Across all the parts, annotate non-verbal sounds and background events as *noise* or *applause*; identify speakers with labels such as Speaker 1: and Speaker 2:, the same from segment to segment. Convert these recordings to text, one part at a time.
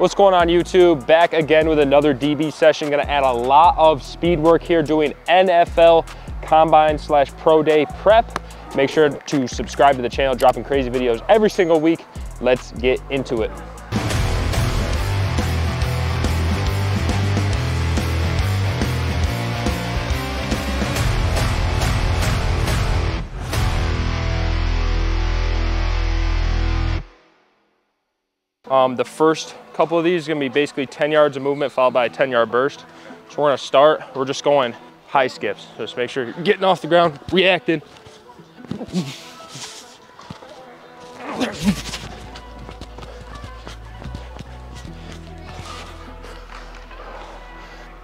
Speaker 1: What's going on YouTube? Back again with another DB session. Gonna add a lot of speed work here doing NFL Combine slash Pro Day prep. Make sure to subscribe to the channel, dropping crazy videos every single week. Let's get into it. Um, the first couple of these is gonna be basically 10 yards of movement followed by a 10 yard burst. So we're gonna start, we're just going high skips. So just make sure you're getting off the ground, reacting.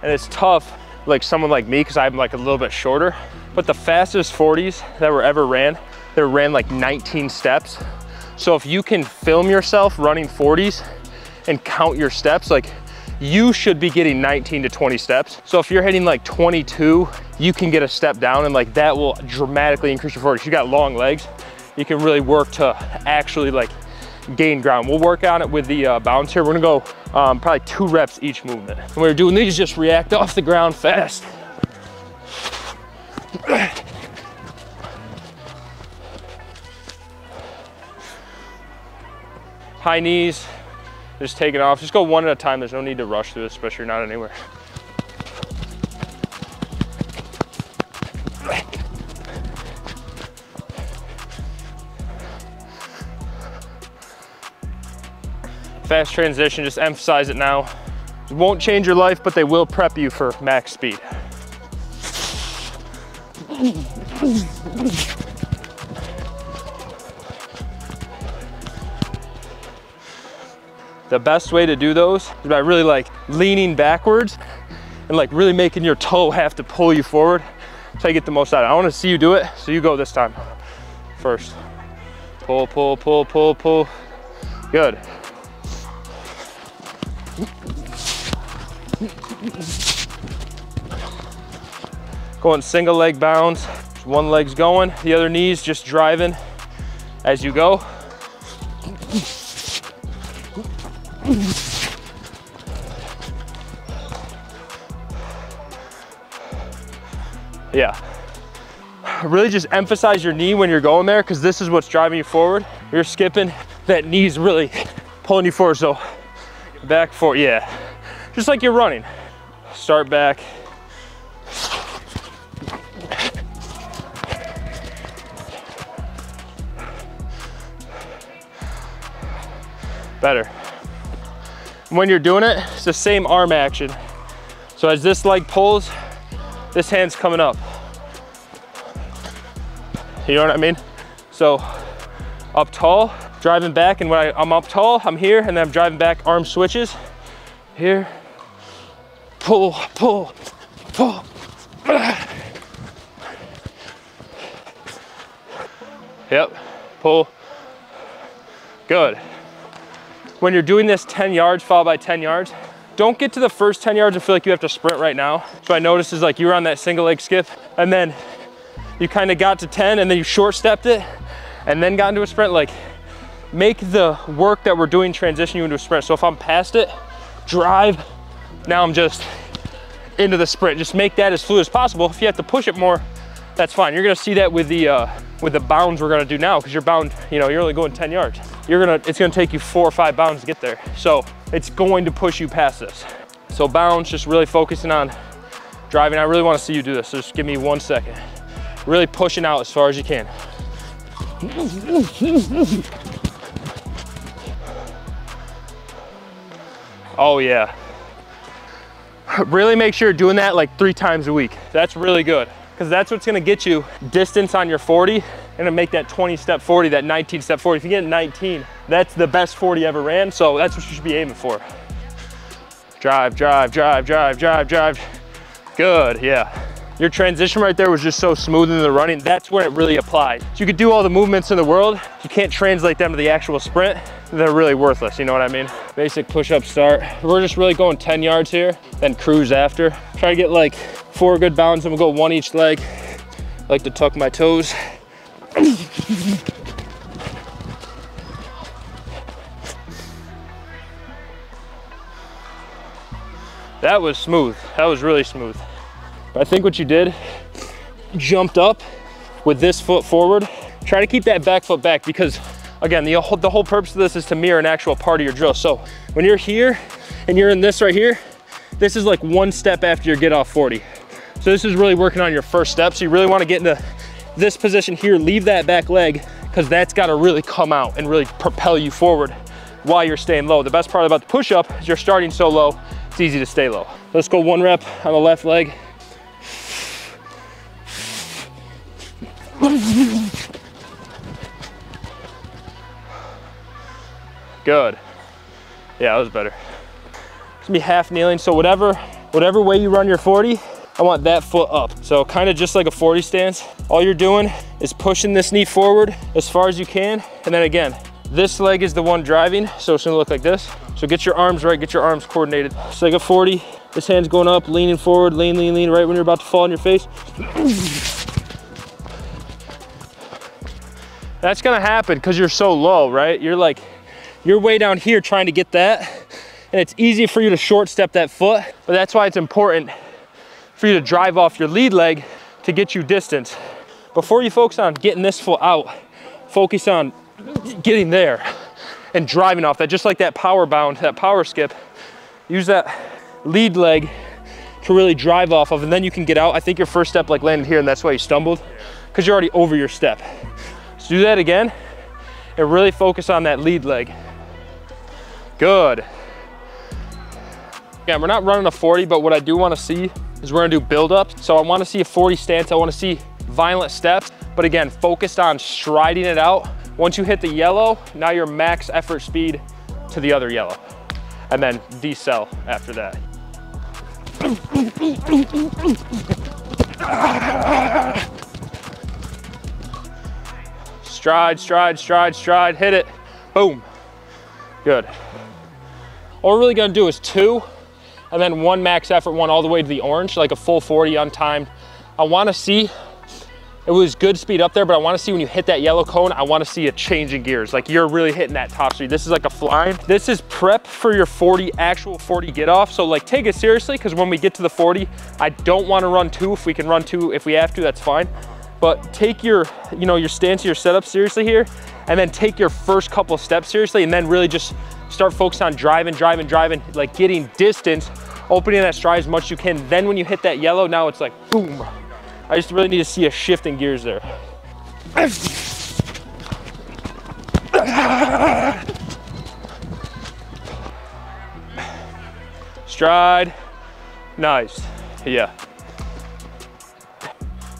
Speaker 1: And it's tough, like someone like me, cause I'm like a little bit shorter, but the fastest 40s that were ever ran, they ran like 19 steps so if you can film yourself running 40s and count your steps, like you should be getting 19 to 20 steps. So if you're hitting like 22, you can get a step down and like that will dramatically increase your 40s. You got long legs, you can really work to actually like gain ground. We'll work on it with the uh, bounce here. We're gonna go um, probably two reps each movement. When we're doing these, just react off the ground fast. high knees, just take it off. Just go one at a time. There's no need to rush through this, especially you're not anywhere. Fast transition, just emphasize it now. It won't change your life, but they will prep you for max speed. The best way to do those is by really like leaning backwards and like really making your toe have to pull you forward so you get the most out of it. I wanna see you do it, so you go this time first. Pull, pull, pull, pull, pull. Good. Going single leg bounds. One leg's going, the other knee's just driving as you go. Yeah. Really just emphasize your knee when you're going there because this is what's driving you forward. You're skipping, that knee's really pulling you forward. So back forward, yeah. Just like you're running. Start back. Better. When you're doing it, it's the same arm action. So as this leg pulls, this hand's coming up. You know what I mean? So up tall, driving back, and when I, I'm up tall, I'm here, and then I'm driving back, arm switches. Here, pull, pull, pull. Yep, pull, good when you're doing this 10 yards followed by 10 yards, don't get to the first 10 yards and feel like you have to sprint right now. So I noticed is like you were on that single leg skip and then you kind of got to 10 and then you short stepped it and then got into a sprint. Like make the work that we're doing transition you into a sprint. So if I'm past it, drive, now I'm just into the sprint. Just make that as fluid as possible. If you have to push it more, that's fine. You're gonna see that with the uh, with the bounds we're gonna do now because you're bound, you know, you're only going 10 yards. You're gonna, it's gonna take you four or five bounds to get there. So it's going to push you past this. So bounds, just really focusing on driving. I really wanna see you do this, so just give me one second. Really pushing out as far as you can. Oh yeah. Really make sure you're doing that like three times a week. That's really good because that's what's gonna get you distance on your 40 and make that 20 step 40, that 19 step 40. If you get 19, that's the best 40 ever ran, so that's what you should be aiming for. Drive, drive, drive, drive, drive, drive. Good, yeah. Your transition right there was just so smooth in the running. That's when it really applied. So you could do all the movements in the world. You can't translate them to the actual sprint. They're really worthless, you know what I mean? Basic push-up start. We're just really going 10 yards here, then cruise after. Try to get like four good bounds and we'll go one each leg. I like to tuck my toes. That was smooth. That was really smooth. But I think what you did, jumped up with this foot forward. Try to keep that back foot back because again, the whole, the whole purpose of this is to mirror an actual part of your drill. So when you're here and you're in this right here, this is like one step after your get off 40. So this is really working on your first step. So you really wanna get into this position here, leave that back leg because that's gotta really come out and really propel you forward while you're staying low. The best part about the push-up is you're starting so low, it's easy to stay low. Let's go one rep on the left leg. Good. Yeah, that was better. It's gonna be half kneeling, so whatever, whatever way you run your 40, I want that foot up. So kind of just like a 40 stance. All you're doing is pushing this knee forward as far as you can. And then again, this leg is the one driving, so it's gonna look like this. So get your arms right, get your arms coordinated. It's like a 40, this hand's going up, leaning forward, lean, lean, lean, right when you're about to fall on your face. That's gonna happen because you're so low, right? You're like, you're way down here trying to get that, and it's easy for you to short step that foot, but that's why it's important for you to drive off your lead leg to get you distance. Before you focus on getting this foot out, focus on getting there and driving off that, just like that power bound, that power skip. Use that lead leg to really drive off of, and then you can get out. I think your first step like landed here, and that's why you stumbled, because you're already over your step. Do that again, and really focus on that lead leg. Good. Again, we're not running a 40, but what I do wanna see is we're gonna do build up. So I wanna see a 40 stance, I wanna see violent steps, but again, focused on striding it out. Once you hit the yellow, now your max effort speed to the other yellow. And then decel after that. *laughs* Stride, stride, stride, stride, hit it, boom. Good. All we're really gonna do is two, and then one max effort one all the way to the orange, like a full 40 untimed. I wanna see, it was good speed up there, but I wanna see when you hit that yellow cone, I wanna see a change in gears. Like you're really hitting that top speed. This is like a flying. This is prep for your 40, actual 40 get off. So like take it seriously, because when we get to the 40, I don't wanna run two. If we can run two, if we have to, that's fine. But take your, you know, your stance, your setup seriously here, and then take your first couple steps seriously, and then really just start focusing on driving, driving, driving, like getting distance, opening that stride as much as you can. Then when you hit that yellow, now it's like boom. I just really need to see a shift in gears there. Stride, nice, yeah.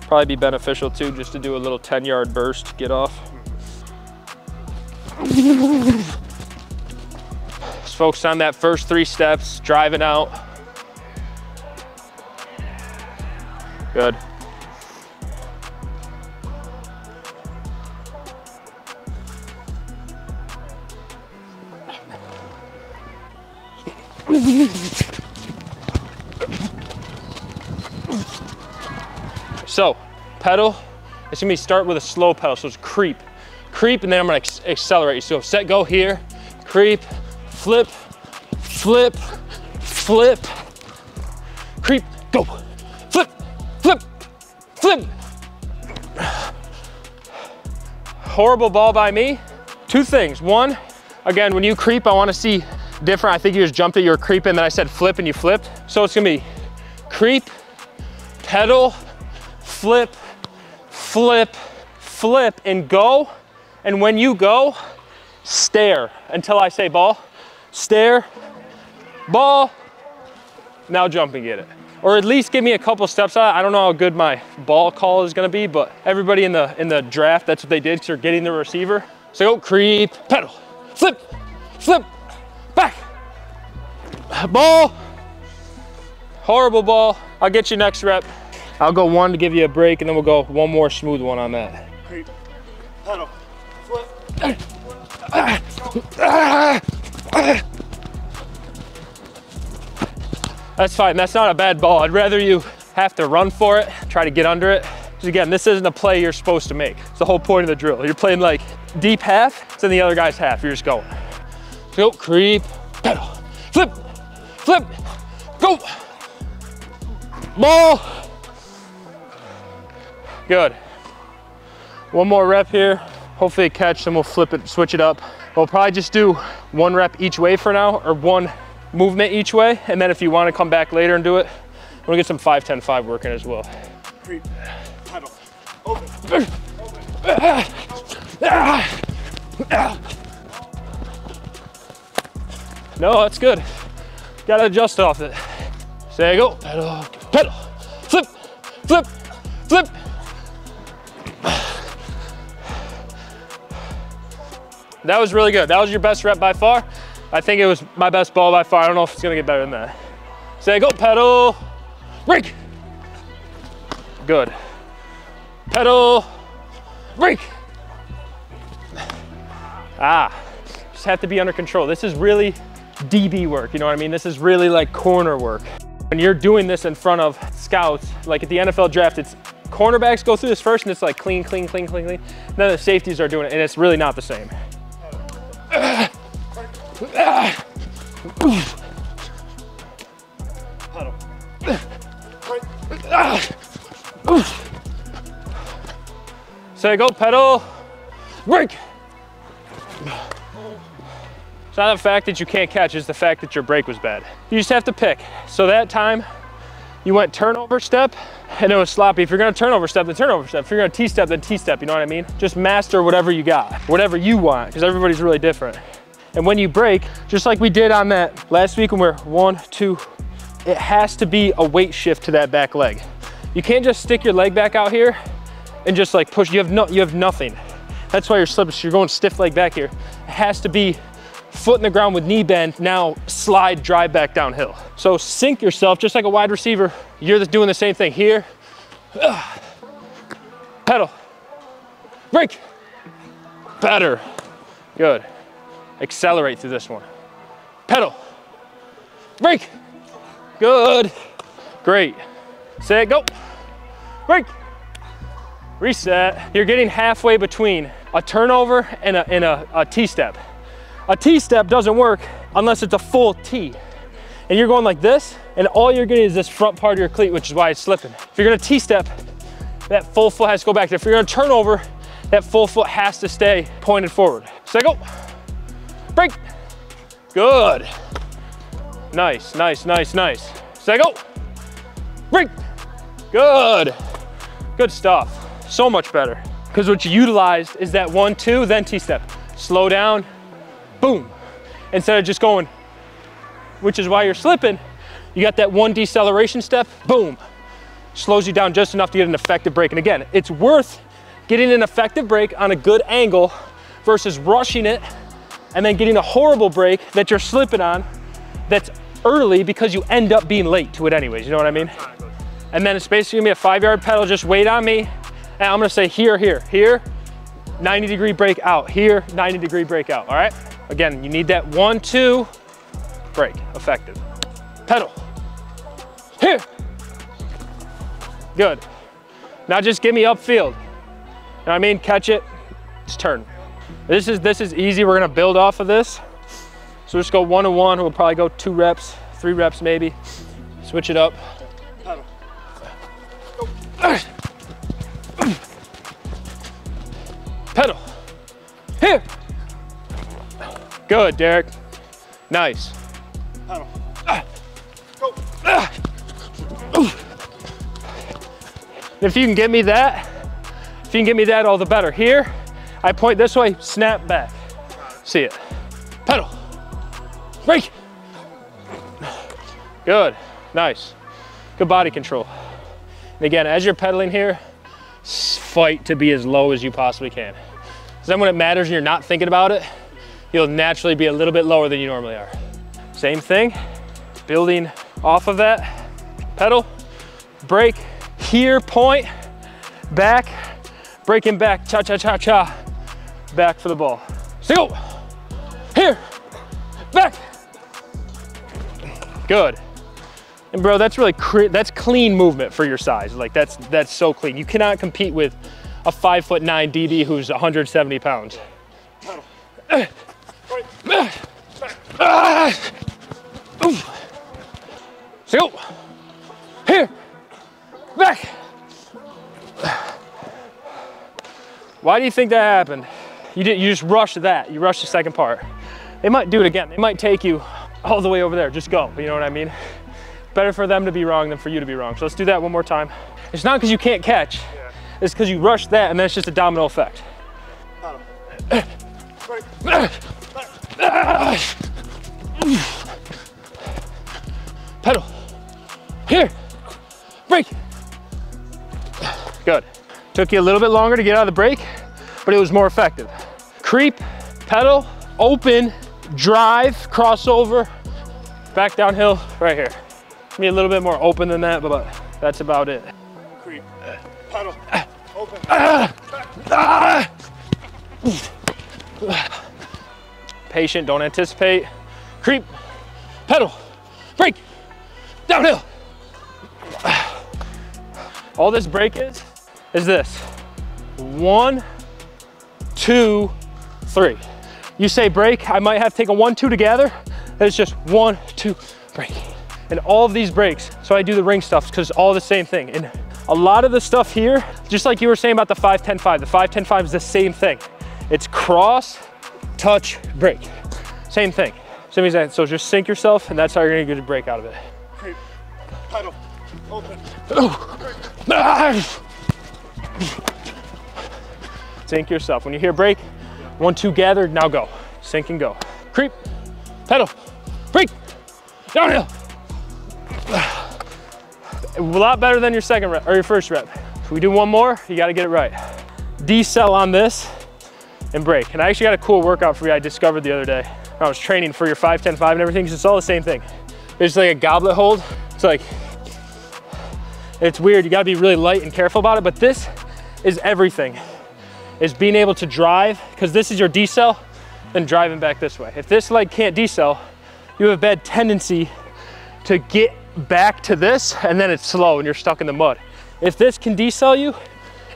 Speaker 1: Probably be beneficial too, just to do a little 10 yard burst, get off. Just focus on that first three steps, driving out. Good. Pedal, it's gonna be start with a slow pedal, so it's creep. Creep, and then I'm gonna accelerate. You. So set, go here, creep, flip, flip, flip, creep, go, flip, flip, flip. Horrible ball by me. Two things. One, again, when you creep, I wanna see different. I think you just jumped it, you were creeping, then I said flip and you flipped. So it's gonna be creep, pedal, flip, flip, flip, and go. And when you go, stare until I say ball. Stare, ball, now jump and get it. Or at least give me a couple steps out. I don't know how good my ball call is gonna be, but everybody in the in the draft, that's what they did, because they're getting the receiver. So go creep, pedal, flip, flip, back, ball, horrible ball. I'll get you next rep. I'll go one to give you a break and then we'll go one more smooth one on that. That's fine, that's not a bad ball. I'd rather you have to run for it, try to get under it. Because again, this isn't a play you're supposed to make. It's the whole point of the drill. You're playing like deep half, it's in the other guy's half. You're just going. Go, creep, pedal, flip, flip, Go. Ball. Good. One more rep here. Hopefully catch, then we'll flip it, switch it up. We'll probably just do one rep each way for now, or one movement each way. And then if you wanna come back later and do it, we're gonna get some 5, 10, 5 working as well. No, that's good. Gotta adjust off it. There you go, pedal, pedal, flip, flip, flip. That was really good. That was your best rep by far. I think it was my best ball by far. I don't know if it's gonna get better than that. Say go, pedal, break. Good. Pedal, break. Ah, just have to be under control. This is really DB work, you know what I mean? This is really like corner work. When you're doing this in front of scouts, like at the NFL draft, it's cornerbacks go through this first and it's like clean, clean, clean, clean, clean. Then the safeties are doing it and it's really not the same.
Speaker 2: Pedal.
Speaker 1: Say go pedal, break. It's not the fact that you can't catch, it's the fact that your break was bad. You just have to pick. So that time you went turnover step and it was sloppy. If you're gonna turnover step, then turnover step. If you're gonna T-step, then T-step, you know what I mean? Just master whatever you got, whatever you want, because everybody's really different. And when you break, just like we did on that last week when we're one, two, it has to be a weight shift to that back leg. You can't just stick your leg back out here and just like push, you have no, you have nothing. That's why you're slipping, you're going stiff leg back here. It has to be foot in the ground with knee bend, now slide, drive back downhill. So sink yourself, just like a wide receiver, you're just doing the same thing here. Ugh. *sighs* Pedal, break, better, good. Accelerate through this one. Pedal, break, good, great. It, go, break, reset. You're getting halfway between a turnover and a, and a, a T-step. A T-step doesn't work unless it's a full T. And you're going like this, and all you're getting is this front part of your cleat, which is why it's slipping. If you're gonna T-step, that full foot has to go back. If you're gonna turn over, that full foot has to stay pointed forward. So go, break, good. Nice, nice, nice, nice. So go, break, good. Good stuff so much better. Because what you utilized is that one, two, then T-step. Slow down, boom. Instead of just going, which is why you're slipping, you got that one deceleration step, boom. Slows you down just enough to get an effective break. And again, it's worth getting an effective break on a good angle versus rushing it and then getting a horrible break that you're slipping on that's early because you end up being late to it anyways, you know what I mean? And then it's basically gonna be a five yard pedal, just wait on me, and I'm gonna say here, here, here, 90 degree break out, here, 90 degree break out, all right? Again, you need that one, two, break, effective. Pedal, here. Good. Now just give me upfield. You know I mean? Catch it, just turn. This is, this is easy, we're gonna build off of this. So just go one to one, we'll probably go two reps, three reps maybe. Switch it up.
Speaker 2: Pedal.
Speaker 1: pedal. Good, Derek. Nice. If you can get me that, if you can get me that, all the better. Here, I point this way, snap back. See it. Pedal. Break. Good. Nice. Good body control. And again, as you're pedaling here, fight to be as low as you possibly can. Because then when it matters and you're not thinking about it, you'll naturally be a little bit lower than you normally are. Same thing, building off of that, pedal, break, here, point, back, breaking back, cha-cha-cha-cha, back for the ball. Go, here, back. Good. And bro, that's really, that's clean movement for your size. Like that's, that's so clean. You cannot compete with a five foot nine DB who's 170 pounds. Go. Here. Back. Why do you think that happened? You did you just rushed that. You rushed the second part. They might do it again. They might take you all the way over there. Just go. You know what I mean? Better for them to be wrong than for you to be wrong. So let's do that one more time. It's not because you can't catch.
Speaker 2: Yeah.
Speaker 1: It's because you rushed that and then it's just a domino effect.
Speaker 2: Break. *clears throat*
Speaker 1: Pedal. Here. Break. Good. Took you a little bit longer to get out of the break, but it was more effective. Creep, pedal, open, drive, crossover, back downhill, right here. Be a little bit more open than that, but that's about it.
Speaker 2: Creep. pedal, Open. Ah. Ah.
Speaker 1: Patient, don't anticipate. Creep, pedal, break, downhill. *sighs* All this break is, is this. One, two, three. You say break, I might have to take a one, two together. It's just one, two, break. And all of these breaks, so I do the ring stuff because all the same thing. And a lot of the stuff here, just like you were saying about the 5, 10, 5, the 5, 10, 5 is the same thing. It's cross, touch, break. Same thing. Same exact. So just sink yourself, and that's how you're gonna get a break out of it.
Speaker 2: Open. *sighs*
Speaker 1: Sink yourself. When you hear break, one, two gathered, now go. Sink and go. Creep, pedal, break, downhill. *sighs* A lot better than your second rep, or your first rep. If we do one more, you gotta get it right. Decel on this and break. And I actually got a cool workout for you I discovered the other day. I was training for your 5, 10, 5 and everything, because it's all the same thing. It's like a goblet hold. It's like, it's weird, you gotta be really light and careful about it, but this is everything is being able to drive, because this is your decel, and driving back this way. If this leg can't decel, you have a bad tendency to get back to this, and then it's slow and you're stuck in the mud. If this can decel you,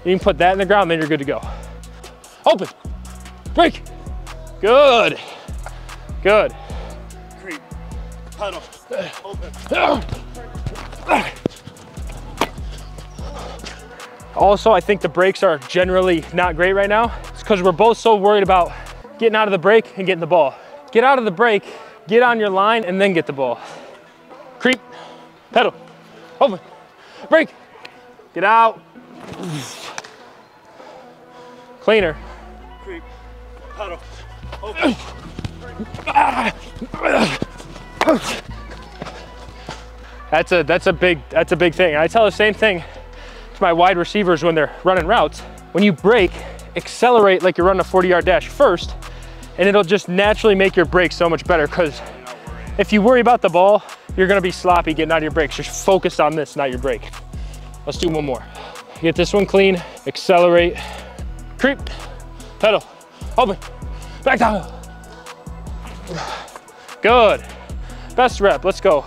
Speaker 1: you can put that in the ground, then you're good to go. Open, break, good, good.
Speaker 2: Creep. Pedal. Open.
Speaker 1: Also, I think the breaks are generally not great right now. It's because we're both so worried about getting out of the break and getting the ball. Get out of the break, get on your line, and then get the ball. Creep, pedal, open, break, get out. Cleaner. That's a that's a big that's a big thing. I tell the same thing to my wide receivers when they're running routes. When you break, accelerate like you're running a 40 yard dash first, and it'll just naturally make your break so much better because if you worry about the ball, you're gonna be sloppy getting out of your breaks. Just focus on this, not your break. Let's do one more. Get this one clean, accelerate, creep, pedal, open, back down. Good. Best rep, let's go.